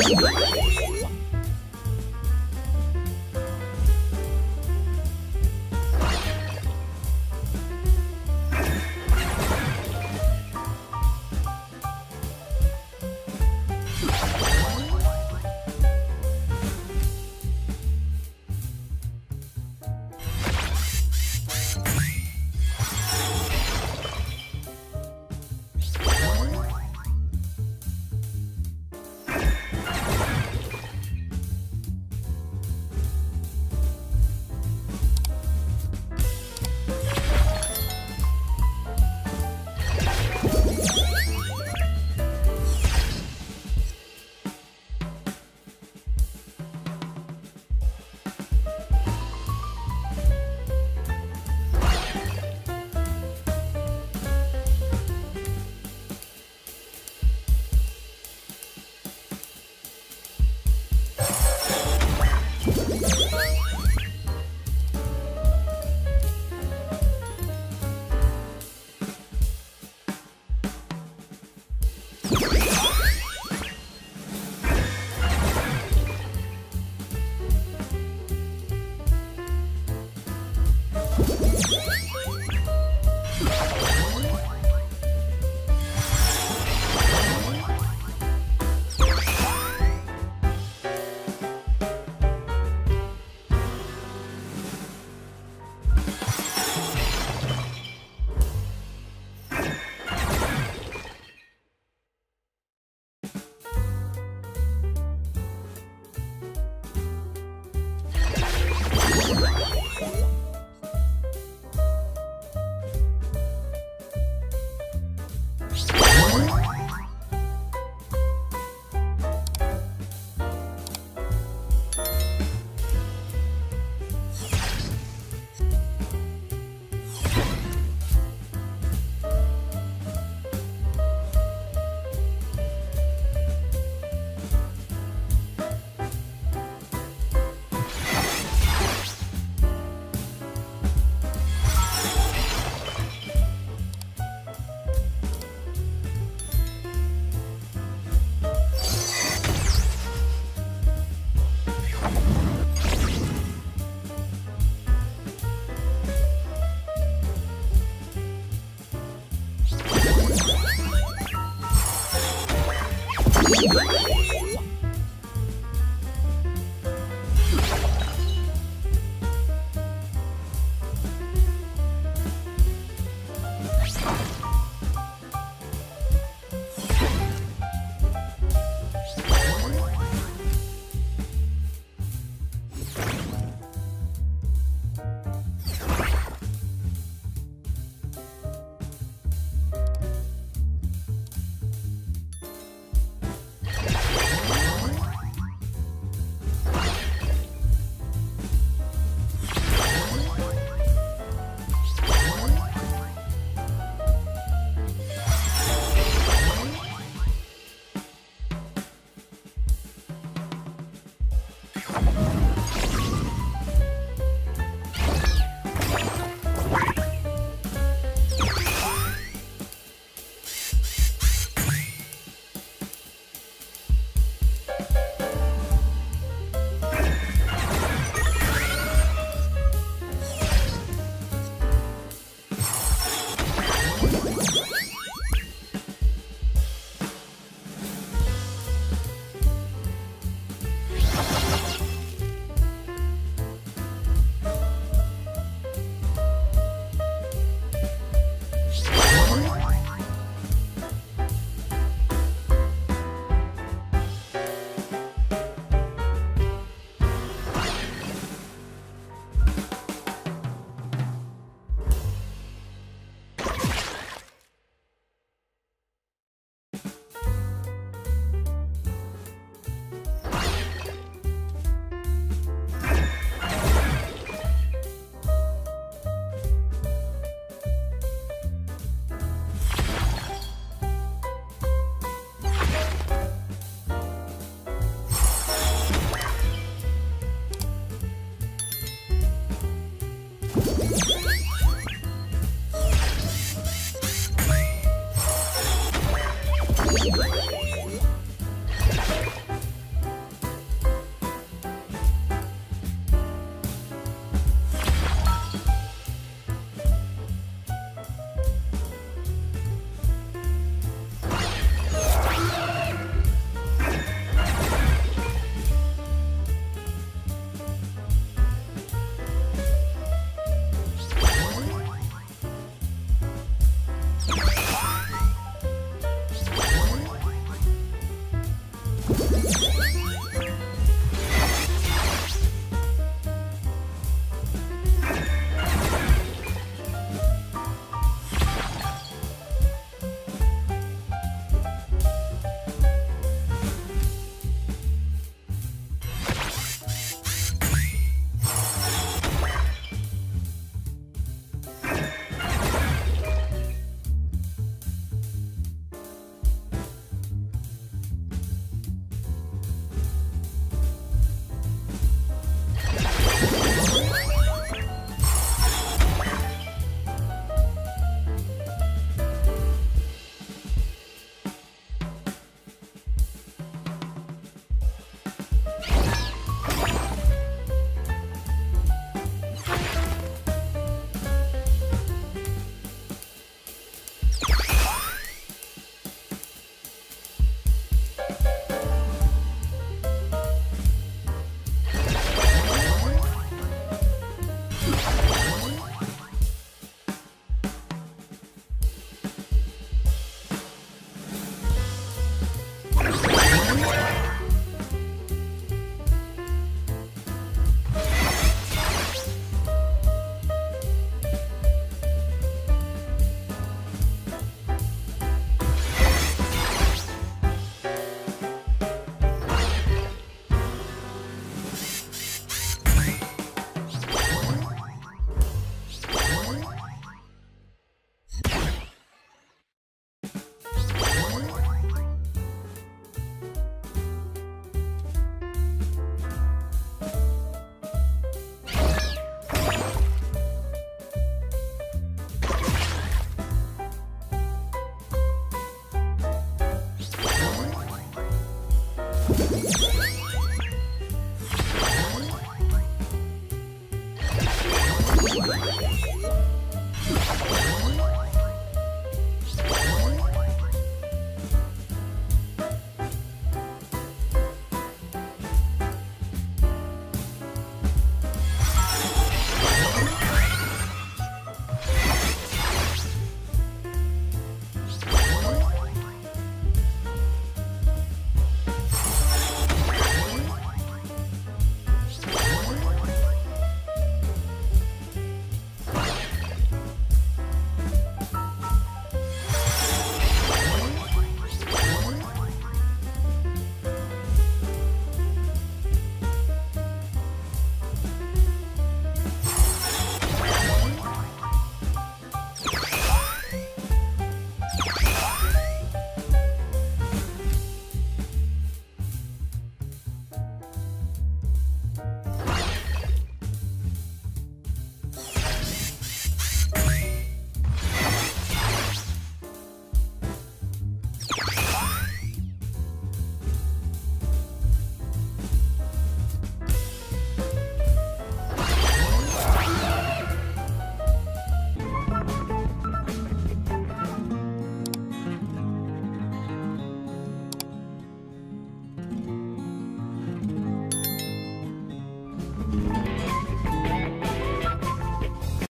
Let's go. Yeah.